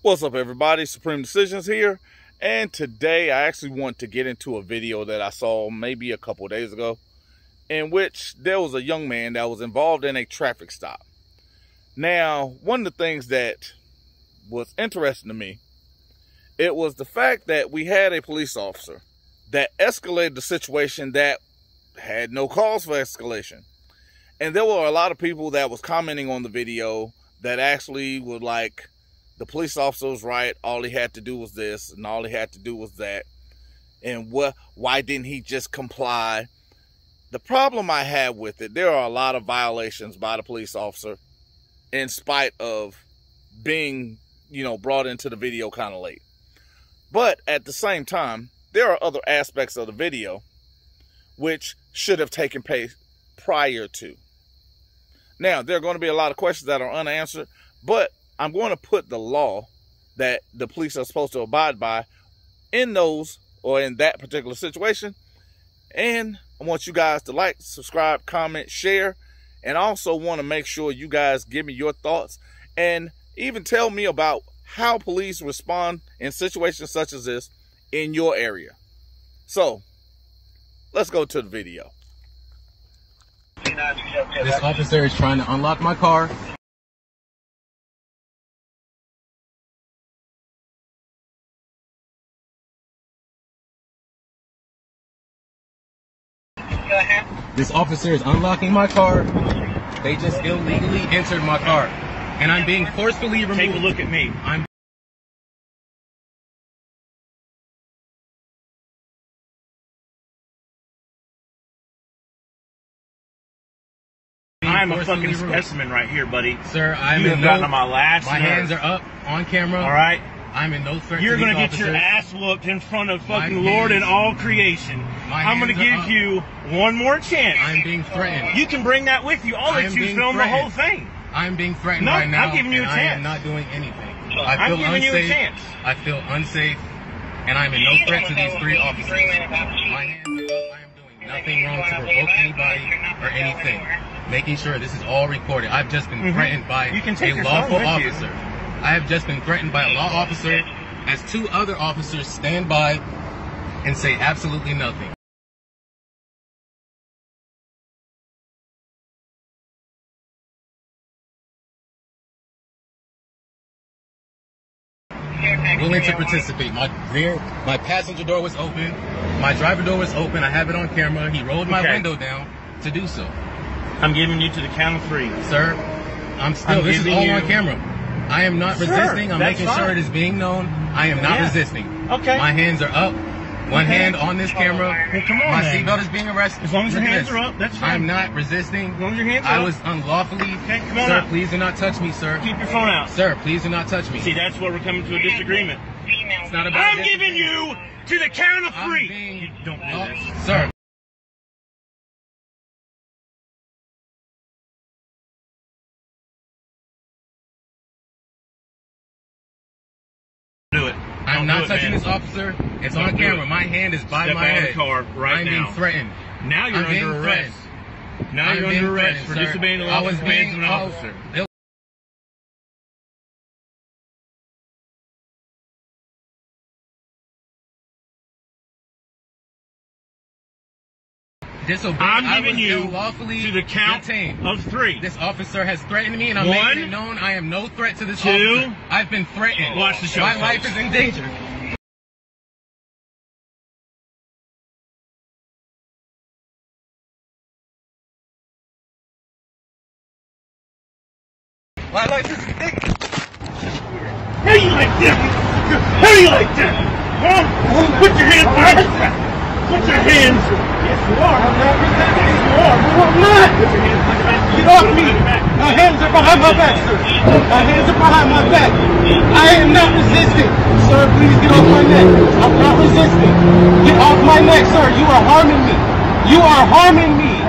What's up everybody, Supreme Decisions here. And today I actually want to get into a video that I saw maybe a couple days ago in which there was a young man that was involved in a traffic stop. Now, one of the things that was interesting to me, it was the fact that we had a police officer that escalated the situation that had no cause for escalation. And there were a lot of people that was commenting on the video that actually would like, the police officer was right. All he had to do was this, and all he had to do was that. And what? Why didn't he just comply? The problem I have with it, there are a lot of violations by the police officer, in spite of being, you know, brought into the video kind of late. But at the same time, there are other aspects of the video which should have taken place prior to. Now, there are going to be a lot of questions that are unanswered, but I'm going to put the law that the police are supposed to abide by in those or in that particular situation. And I want you guys to like, subscribe, comment, share, and also want to make sure you guys give me your thoughts and even tell me about how police respond in situations such as this in your area. So, let's go to the video. This officer is trying to unlock my car. This officer is unlocking my car. They just illegally entered my car. And I'm being forcefully removed. Take a look at me. I'm I'm a fucking specimen right here, buddy. Sir, I'm You in have no, gotten on my last My nerve. hands are up on camera. All right? I'm in no threat You're to gonna these get your ass whooped in front of My fucking Lord and all creation. I'm gonna give up. you one more chance. I'm being threatened. you can bring that with you. I'll let you being film the whole thing. I'm being threatened No, right now. I'm giving you and a I am not doing anything. I I'm feel giving you a unsafe. chance. I feel unsafe, and I'm in no threat to these three officers. My hands are up. I am doing nothing wrong to provoke anybody or anything. Making sure this is all recorded. I've just been Mhm. threatened by You can take a lawful officer. you. I have just been threatened by a law officer as two other officers stand by and say absolutely nothing. willing to participate. My rear, my passenger door was open. My driver door was open. I have it on camera. He rolled my Okay. window down to do so. I'm giving you to the count of three. Sir, I'm still, I'm this is all you- on camera. I am not Sure, resisting. I'm making sure it is being known. I am not Yeah. resisting. Okay. My hands are up. One Okay. hand on this camera. Well, come on, My seatbelt is being arrested. As long as your hands are up, that's fine. I'm not resisting. As long as your hands are I up. I was unlawfully. Okay, come on sir, up. please do not touch me, sir. Keep your phone out. Sir, please do not touch me. See, that's where we're coming to a disagreement. it's not about I'm giving you to the count of I'm three. being- You don't do this. Sir, I'm it, touching man. this officer. It's Don't on camera. it. My hand is by Step my head. car right I'm now. being threatened. Now you're I'm under arrest. threatened. Now I'm you're under arrest for sir. disobeying the law was and commands being of an oh, officer. Disobeyed. I'm I giving was you unlawfully to the count detained. of three. This officer has threatened me, and I'm One. making it known I am no threat to this Two. officer. I've been threatened. Watch the show, My folks. life is in danger. My life is in danger. How you like that? How you like that? Huh? Put your hands behind your back. Put your hands. You are. I'm not. You are. I'm not. Get off me! My hands are behind my back, sir. My hands are behind my back. I am not resisting. Sir, please get off my neck. I'm not resisting. Get off my neck, sir. You are harming me. You are harming me.